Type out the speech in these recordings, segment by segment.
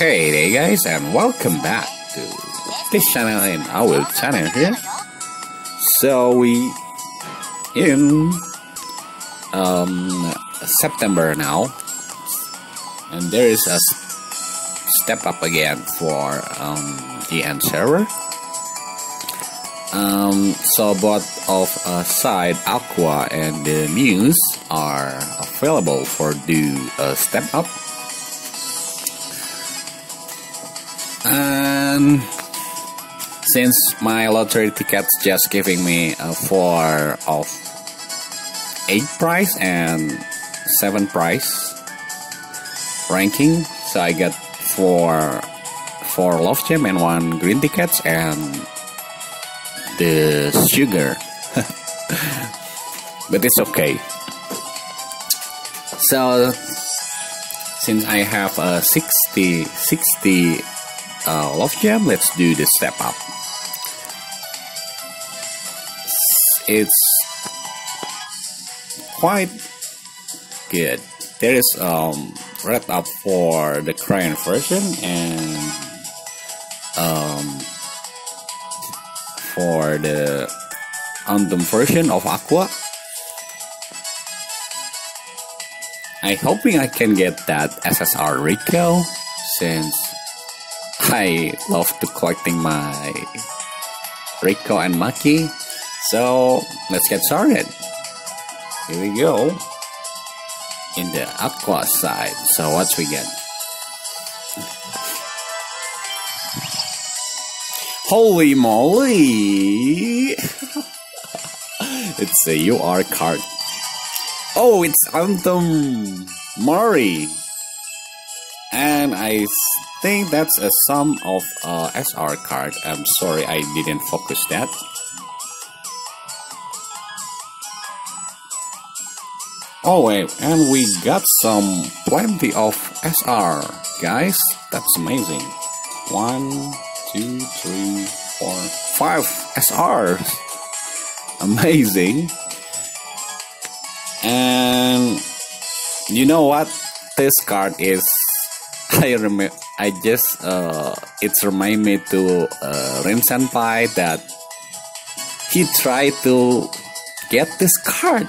Hey there guys and welcome back to this channel and our channel here. So we in um, September now and there is a step up again for um, the EN server. Um, so both of uh, side Aqours and the Muse are available for the uh, step up and since my lottery tickets just giving me a four of eight price and seven price ranking. So I get four four love gem and one green tickets and the sugar. But it's okay. So since I have a 60 60 uh, love gem let's do the step up. It's quite good. There is um red up for the crayon version and um for the Autumn version of Aqours. I'm hoping I can get that SSR Riko since I love to collecting my Riko and Maki. So let's get started. Here we go. In the Aqours side. So what we get? Holy moly! it's a UR card. Oh, it's Autumn Mari. And I think that's a sum of uh, SR card. I'm sorry I didn't focus that. Oh wait, and we got some plenty of SR, guys. That's amazing. One, two, three, four, five SRs. Amazing. And you know what? This card is I remember I just uh, it's remind me to uh, Rin Senpai that he tried to get this card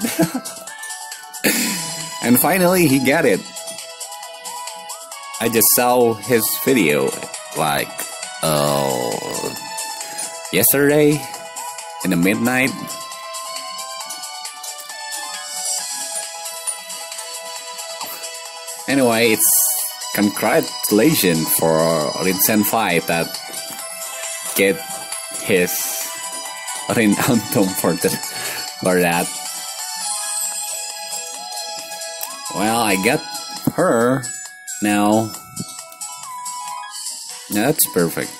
and finally he got it. I just saw his video like uh, yesterday in the midnight. Anyway, it's congratulations for Rin Senpai that get his Rin Anthem for, the, for that. Well, I got her now. That's perfect.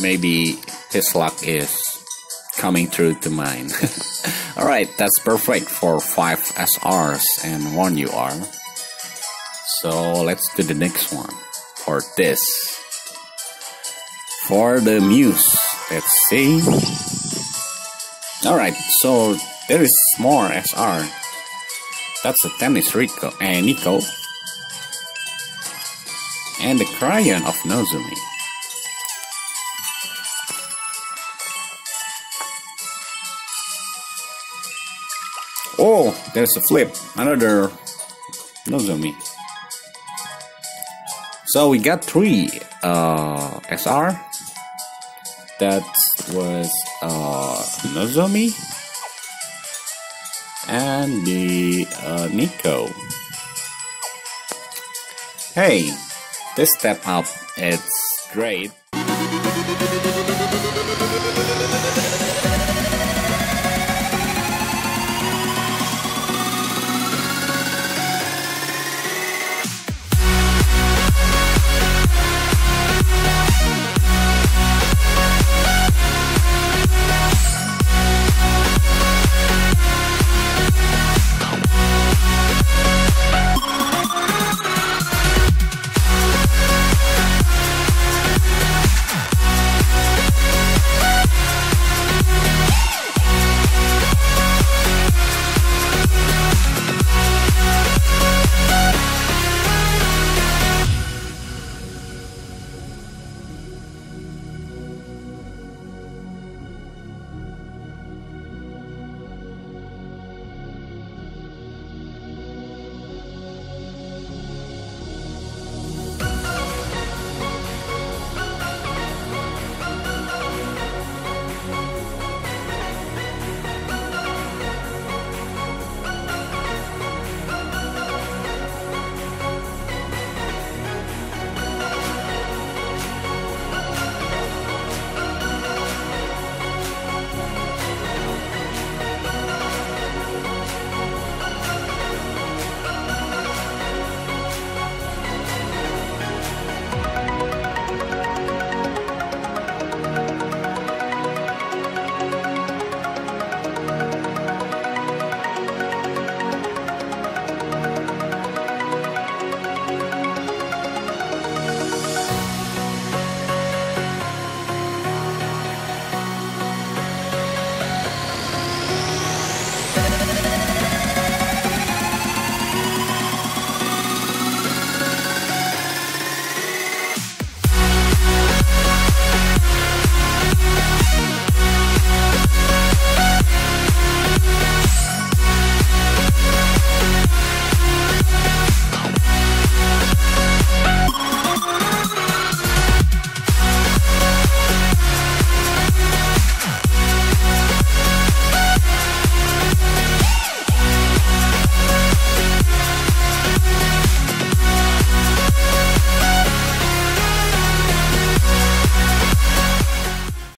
Maybe his luck is coming through to mine. Alright, that's perfect for 5 SRs and 1 UR. So let's do the next one for this. For the Muse, let's see. Alright, so there is more SR. That's a Tennis Rico and Nico. And the Crayon of Nozomi. Oh, there's a flip. Another Nozomi. So we got three uh, SR. That was uh, Nozomi and the uh, Nico. Hey, this step up, it's great.